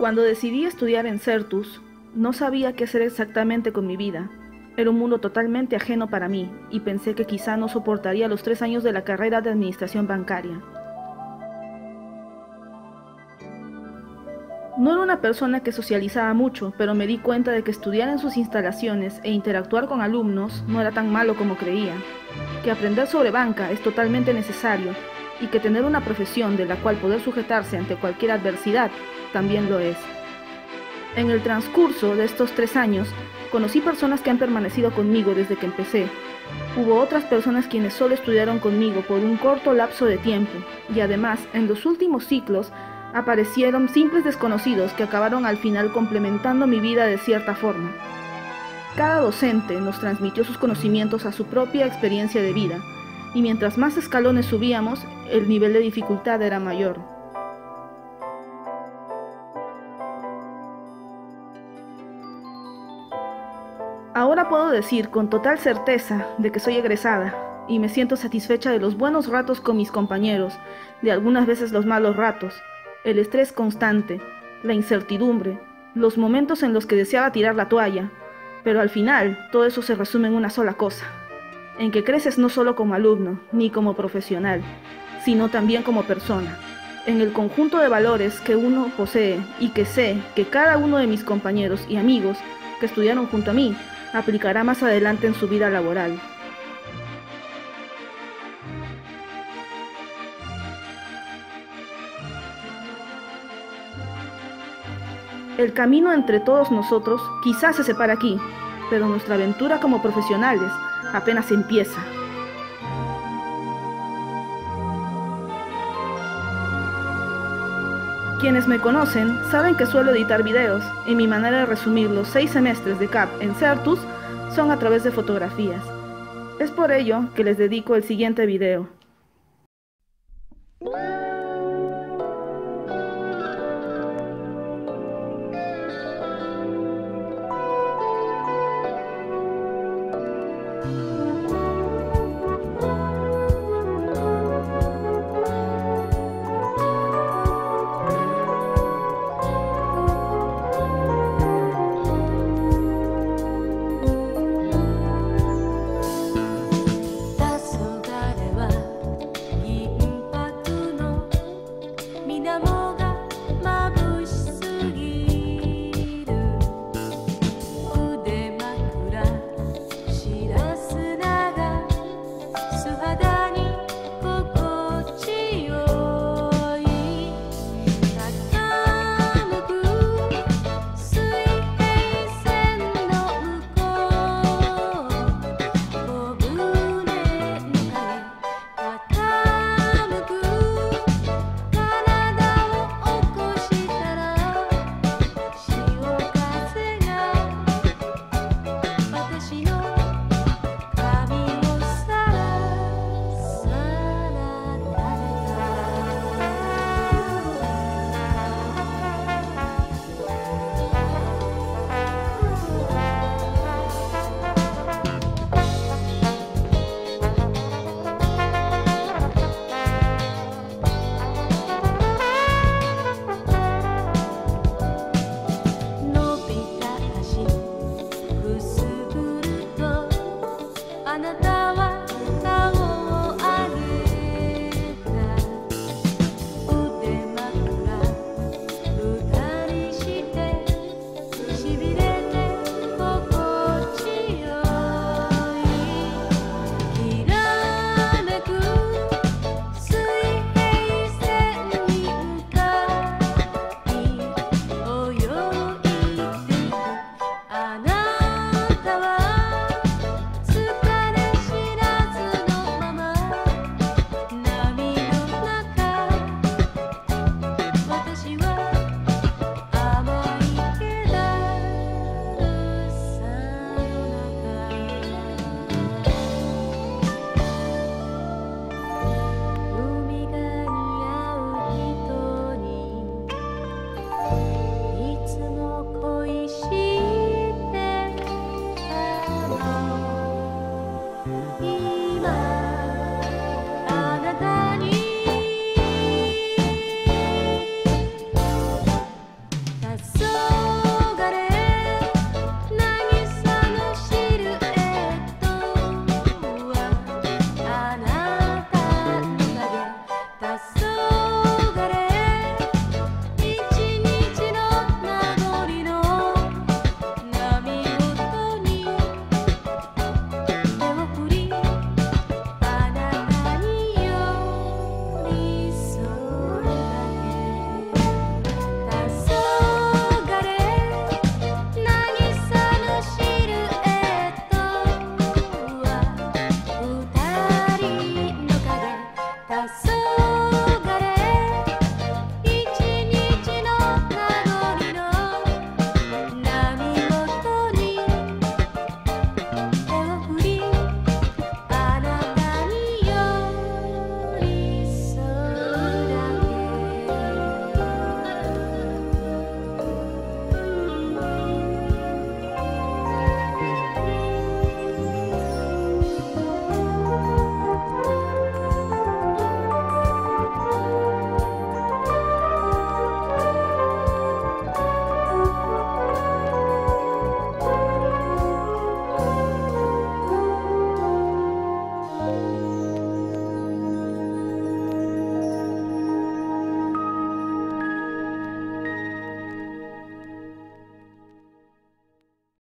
Cuando decidí estudiar en Certus, no sabía qué hacer exactamente con mi vida. Era un mundo totalmente ajeno para mí y pensé que quizá no soportaría los tres años de la carrera de administración bancaria. No era una persona que socializaba mucho, pero me di cuenta de que estudiar en sus instalaciones e interactuar con alumnos no era tan malo como creía, que aprender sobre banca es totalmente necesario y que tener una profesión de la cual poder sujetarse ante cualquier adversidad también lo es. En el transcurso de estos tres años, conocí personas que han permanecido conmigo desde que empecé. Hubo otras personas quienes solo estudiaron conmigo por un corto lapso de tiempo, y además, en los últimos ciclos, aparecieron simples desconocidos que acabaron al final complementando mi vida de cierta forma. Cada docente nos transmitió sus conocimientos a su propia experiencia de vida, y mientras más escalones subíamos, el nivel de dificultad era mayor. Ahora puedo decir con total certeza de que soy egresada y me siento satisfecha de los buenos ratos con mis compañeros, de algunas veces los malos ratos, el estrés constante, la incertidumbre, los momentos en los que deseaba tirar la toalla, pero al final todo eso se resume en una sola cosa, en que creces no solo como alumno ni como profesional, sino también como persona, en el conjunto de valores que uno posee y que sé que cada uno de mis compañeros y amigos que estudiaron junto a mí aplicará más adelante en su vida laboral. El camino entre todos nosotros quizás se separa aquí, pero nuestra aventura como profesionales apenas empieza. Quienes me conocen saben que suelo editar videos y mi manera de resumir los seis semestres de CAP en Certus son a través de fotografías. Es por ello que les dedico el siguiente video. my